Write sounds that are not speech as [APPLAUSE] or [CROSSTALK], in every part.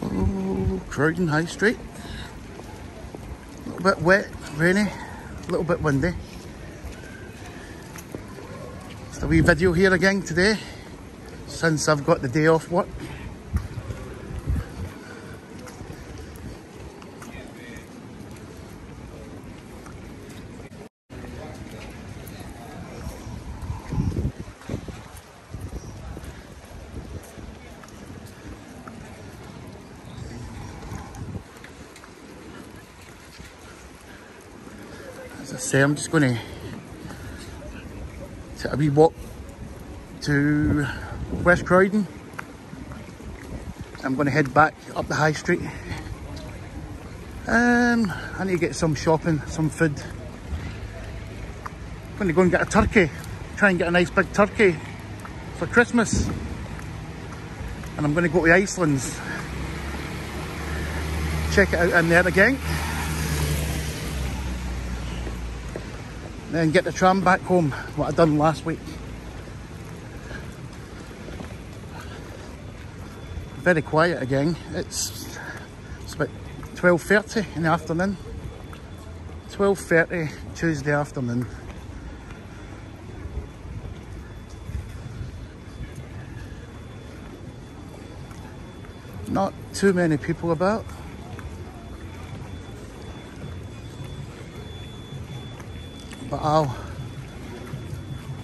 Croydon High Street. A little bit wet, rainy, a little bit windy. Just a wee video here again today, since I've got the day off work. Say, I'm just going to take a wee walk to West Croydon. I'm going to head back up the high street. Um, I need to get some shopping, some food. I'm going to go and get a turkey. Try and get a nice big turkey for Christmas. And I'm going to go to Iceland's. Check it out in there again. Then get the tram back home, what I done last week. Very quiet again. It's, it's about 12.30 in the afternoon. 12.30 Tuesday afternoon. Not too many people about. But I'll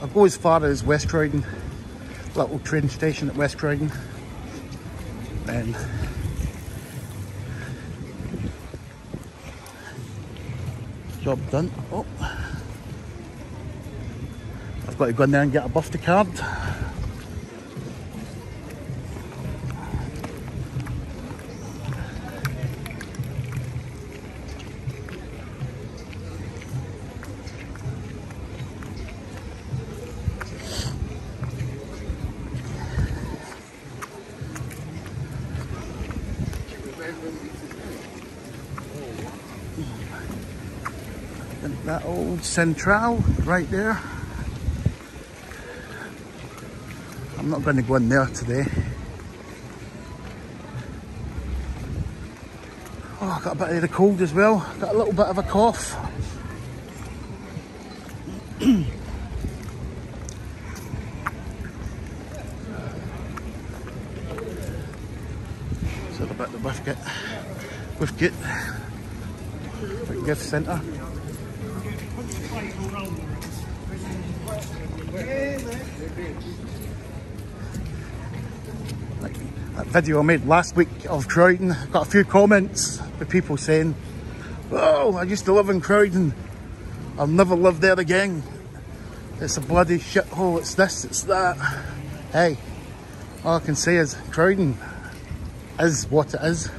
I'll go as far as West Croydon, little train station at West Croydon, then job done. Oh, I've got to go in there and get a birthday card. Central right there. I'm not going to go in there today. Oh, I got a bit of the cold as well. Got a little bit of a cough. so bit the Whitgift, Whitgift gift centre. Video I made last week of Croydon, I got a few comments with people saying, Oh, I used to live in Croydon. I'll never live there again. It's a bloody shithole, it's this, it's that. Hey, all I can say is Croydon is what it is.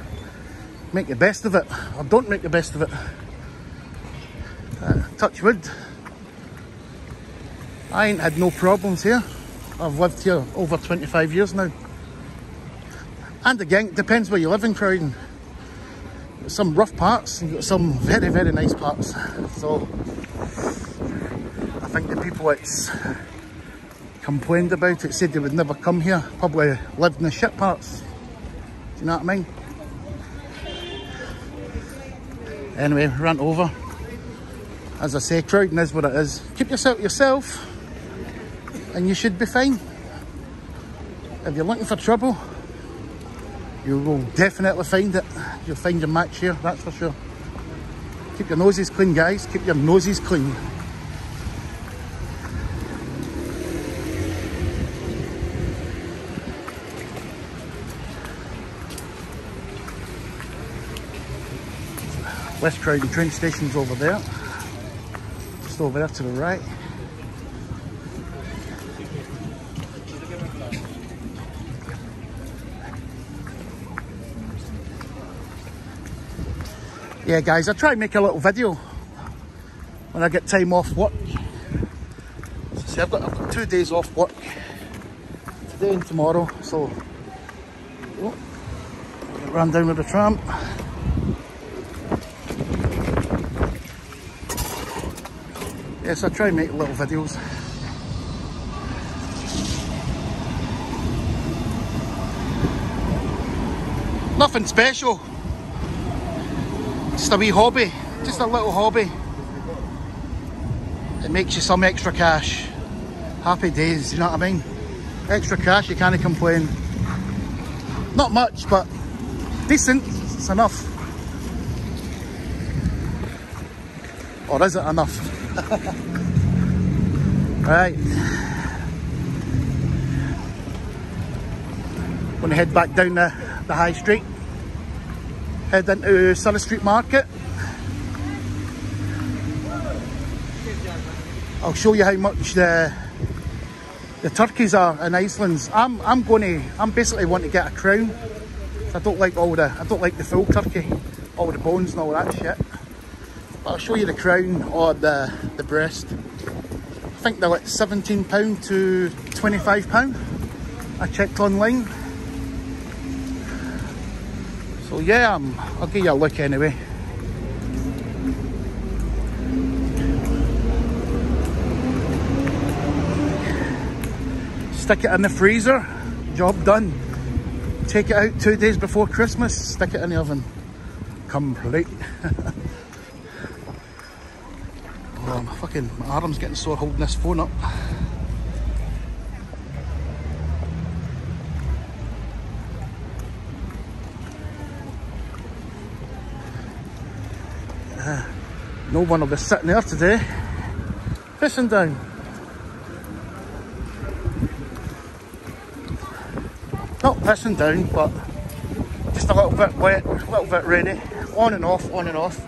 Make the best of it, or don't make the best of it. Uh, touch wood. I ain't had no problems here. I've lived here over 25 years now. And again, depends where you live in Croydon. Some rough parts, you've got some very, very nice parts. So, I think the people that's complained about it said they would never come here, probably lived in the shit parts. Do you know what I mean? Anyway, rant over. As I say, Croydon is what it is. Keep yourself yourself and you should be fine. If you're looking for trouble, you will definitely find it. You'll find your match here, that's for sure. Keep your noses clean, guys. Keep your noses clean. West Croydon train station's over there. Just over there to the right. Yeah guys, I try and make a little video when I get time off work. See, I've got, I've got two days off work, today and tomorrow, so oh, run down with the tram. Yes, I try and make little videos. Nothing special. Just a wee hobby, just a little hobby. It makes you some extra cash. Happy days, you know what I mean? Extra cash, you can't complain. Not much, but decent, it's enough. Or is it enough? [LAUGHS] right. Gonna head back down the, the high street. Head into Surrey Street Market. I'll show you how much the the turkeys are in Iceland. I'm I'm going to I'm basically want to get a crown. I don't like all the I don't like the full turkey, all the bones and all that shit. But I'll show you the crown or the the breast. I think they're like seventeen pound to twenty five pound. I checked online. So yeah, um, I'll give you a look anyway. Stick it in the freezer, job done. Take it out two days before Christmas, stick it in the oven. Complete. [LAUGHS] oh, my fucking my arm's getting sore holding this phone up. No one will be sitting there today, pissing down. Not pissing down, but just a little bit wet, a little bit rainy, on and off, on and off.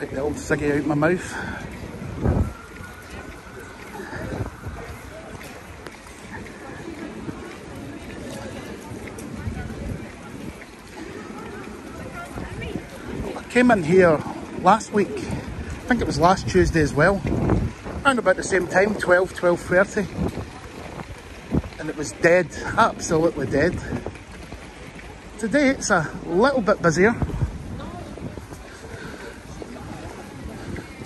Take the old ciggy out my mouth. Came in here last week, I think it was last Tuesday as well, around about the same time, 12, 12.30. And it was dead, absolutely dead. Today it's a little bit busier.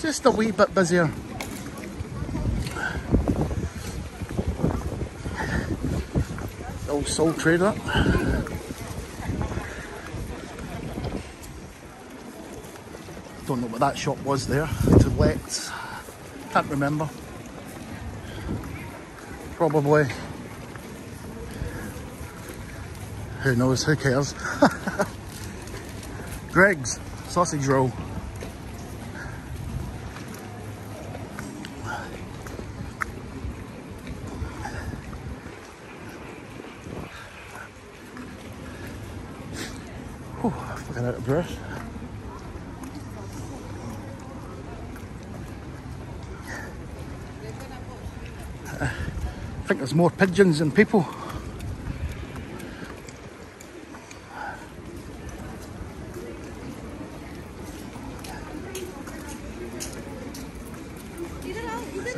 Just a wee bit busier. Old soul trader. Don't know what that shop was there to let. Can't remember. Probably. Who knows? Who cares? [LAUGHS] Greggs sausage roll. Whew, I'm fucking out of breath. Think there's more pigeons than people.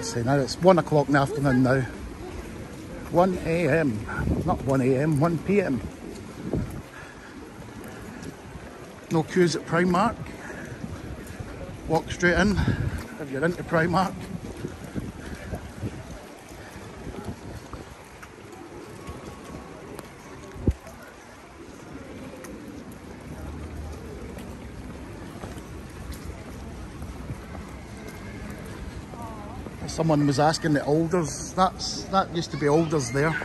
Say now, it's one o'clock in the afternoon now. 1 a.m. Not 1 a.m., 1 p.m. No queues at Primark. Walk straight in if you're into Primark. Someone was asking the Allders. That's that used to be Allders there.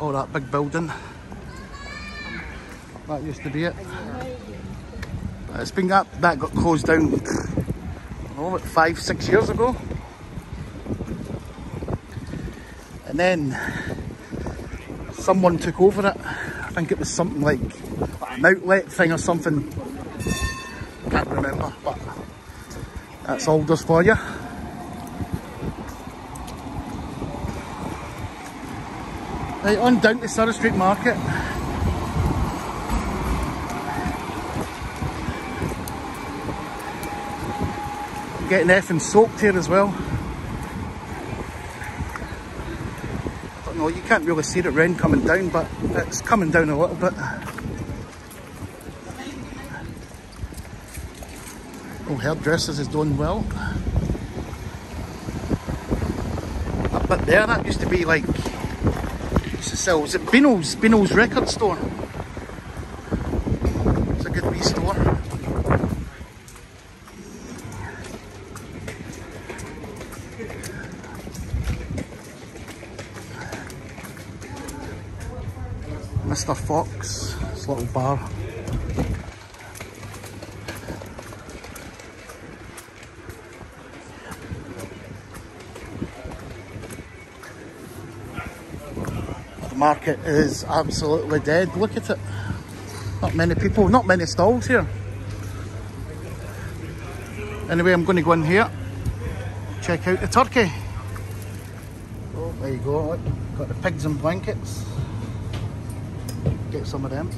Oh, that big building. That used to be it. It's been that that got closed down. Oh, about five, six years ago. And then someone took over it. I think it was something like an outlet thing or something. Can't remember, but that's Allders for you. Right, on down to Surrey Street Market. Getting effing soaked here as well. I don't know, you can't really see the rain coming down, but it's coming down a little bit. Oh, hairdressers is doing well. Uh, that bit there, that used to be like, used to sell, was it Beano's, Beano's record store? It's a good wee store. Mr. Fox, this little bar. Market is absolutely dead. Look at it. Not many people, not many stalls here. Anyway, I'm going to go in here, check out the turkey. Oh, there you go. Got the pigs and blankets get some of them.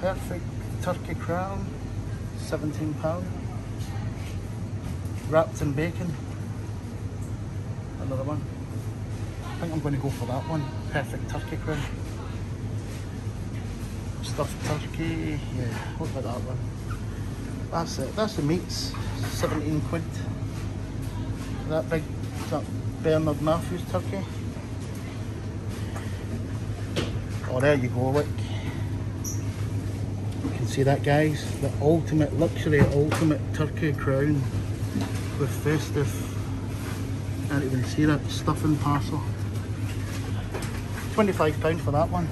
Perfect turkey crown, £17. Wrapped in bacon. Another one. I think I'm going to go for that one. Perfect turkey crown. Stuffed turkey. Yeah, what about that one? That's it. That's the meats. 17 quid. That big, that Bernard Matthews turkey. Oh, there you go, look. You can see that, guys. The ultimate luxury, ultimate turkey crown with festive. I can't even see that stuffing parcel. £25 for that one.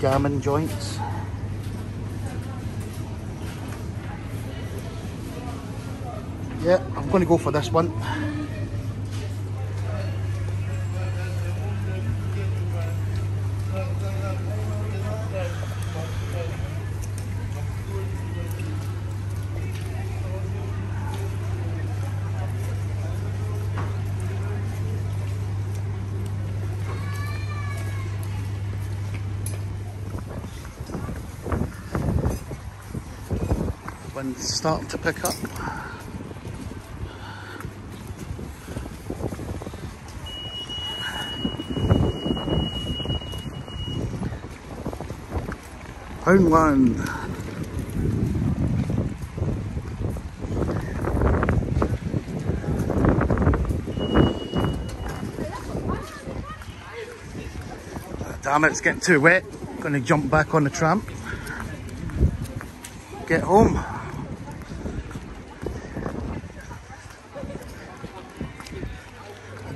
Gammon joints. Yeah, I'm going to go for this one. Wind's starting to pick up. Poundland. Damn it, it's getting too wet. Gonna jump back on the tramp. Get home.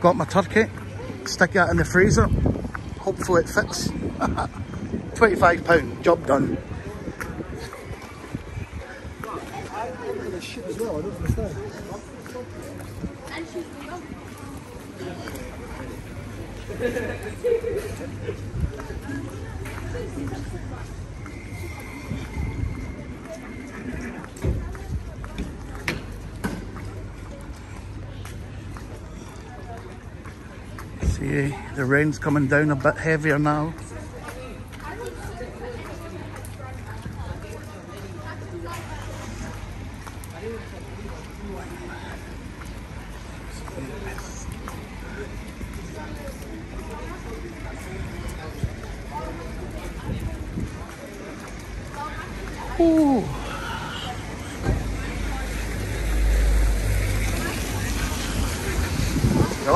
Got my turkey. Stick that in the freezer. Hopefully it fits. [LAUGHS] £25, job done. See, the rain's coming down a bit heavier now.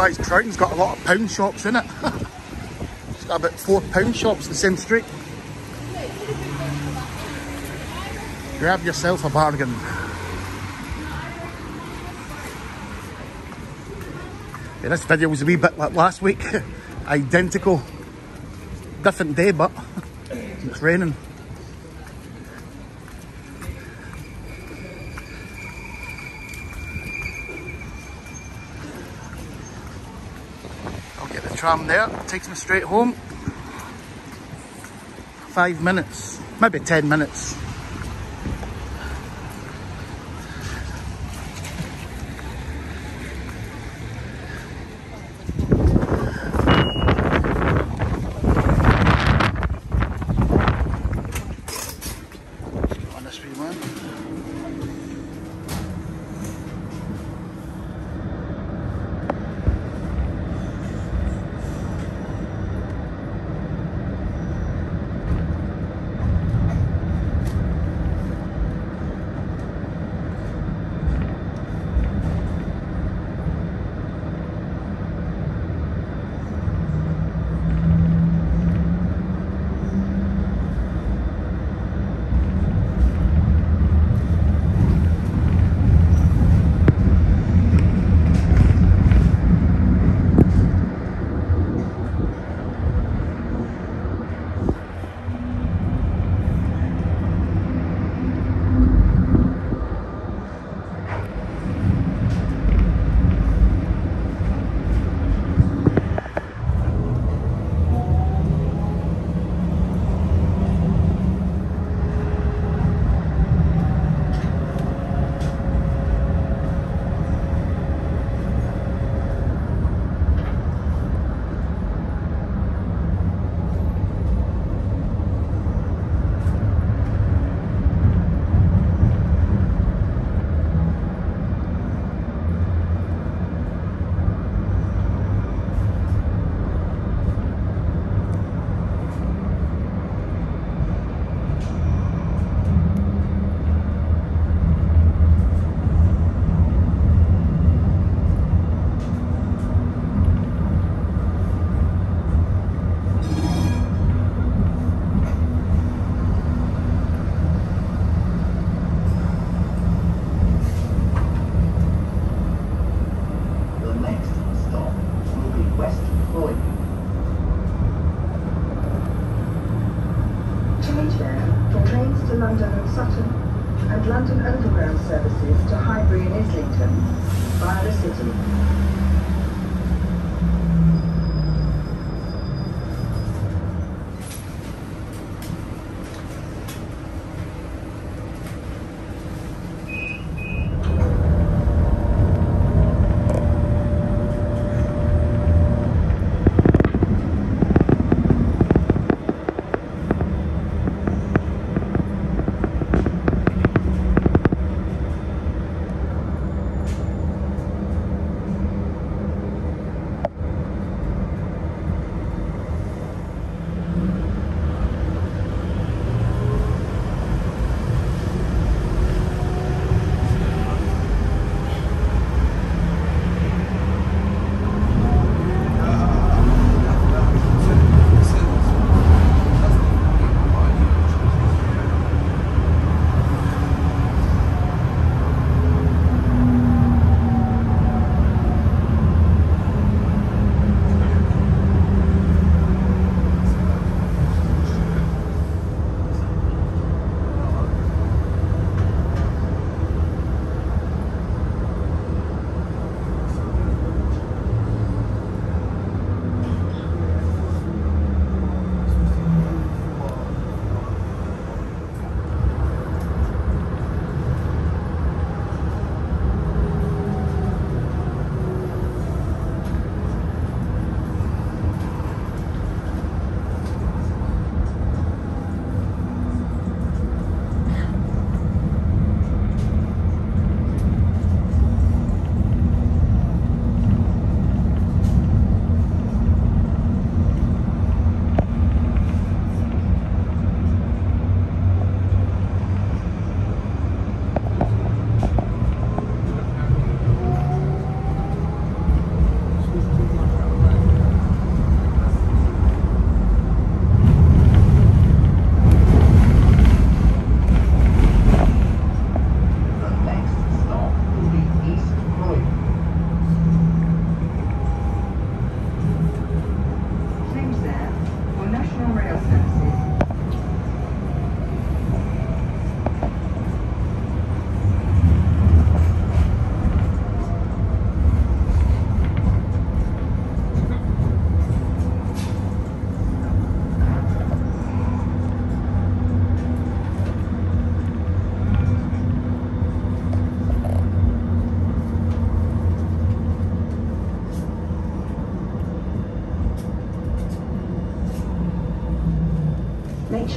Realise Croydon's got a lot of pound shops in it. [LAUGHS] it's got about four pound shops in the same street. Grab yourself a bargain. Yeah, this video was a wee bit like last week. [LAUGHS] Identical. Different day, but [LAUGHS] it's raining. Tram there. Takes me straight home. Five minutes, maybe 10 minutes.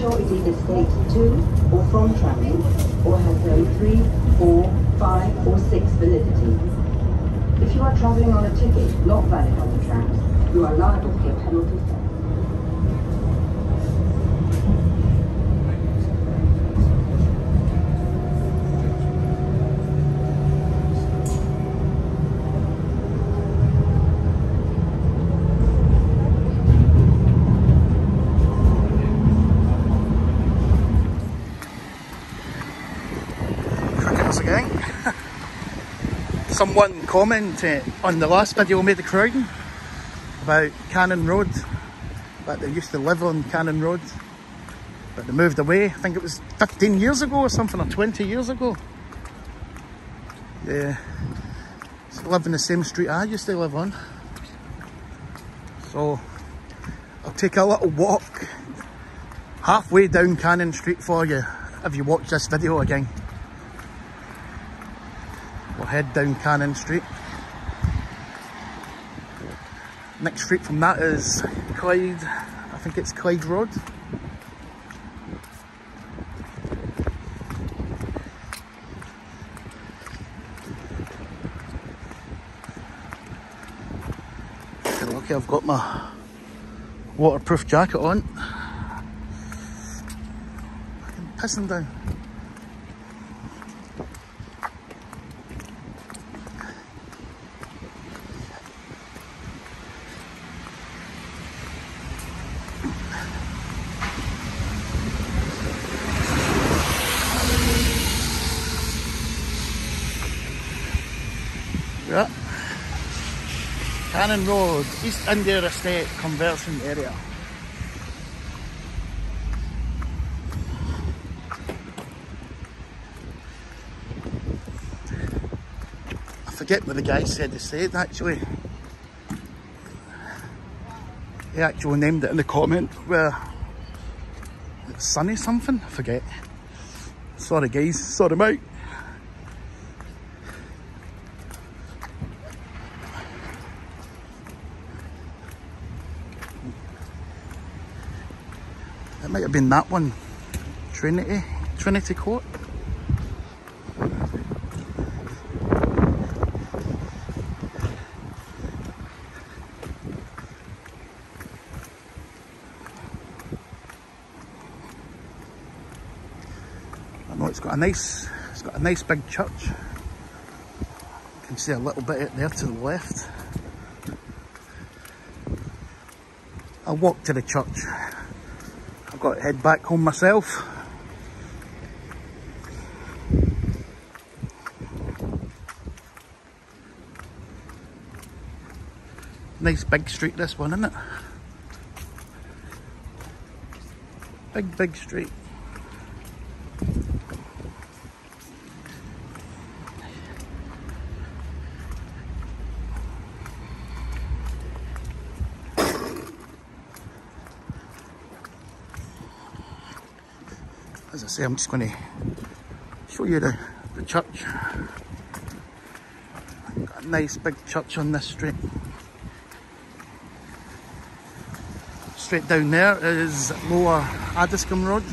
Sure it either states to or from travelling or has zone 3, 4, 5 or 6 validity. If you are travelling on a ticket not valid on the trams, you are liable for a penalty Someone commented on the last video made the Croydon about Cannon Road, that they used to live on Cannon Road, but they moved away. I think it was 15 years ago or something, or 20 years ago. Yeah, so live in the same street I used to live on. So I'll take a little walk halfway down Cannon Street for you if you watch this video again. We'll head down Cannon Street. Next street from that is Clyde, I think it's Clyde Road. Lucky I've got my waterproof jacket on. Fucking pissing down. Yeah. Cannon Road, East India Estate conservation area. I forget what the guy said he said actually. He actually named it in the comment where it's sunny something, I forget. Sorry guys, sorry mate. Been that one. Trinity, Trinity Court. I know it's got a nice, it's got a nice big church. You can see a little bit out there to the left. I'll walk to the church. Got to head back home myself. Nice big street this one, isn't it? Big, big street. Say, I'm just going to show you the, the church. Got a nice big church on this street. Straight down there is Lower Addiscombe Road.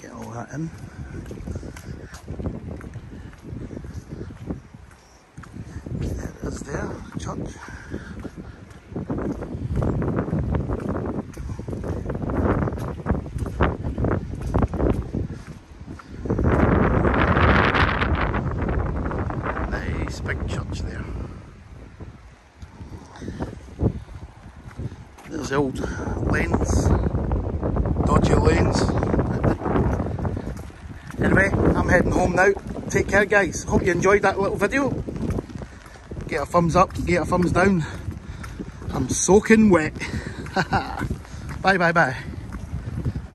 Get all that in. There it is church. Nice big church there. There's the old lanes, dodgy lanes. Anyway, I'm heading home now. Take care guys. Hope you enjoyed that little video. Get a thumbs up, get a thumbs down. I'm soaking wet. [LAUGHS] bye bye bye.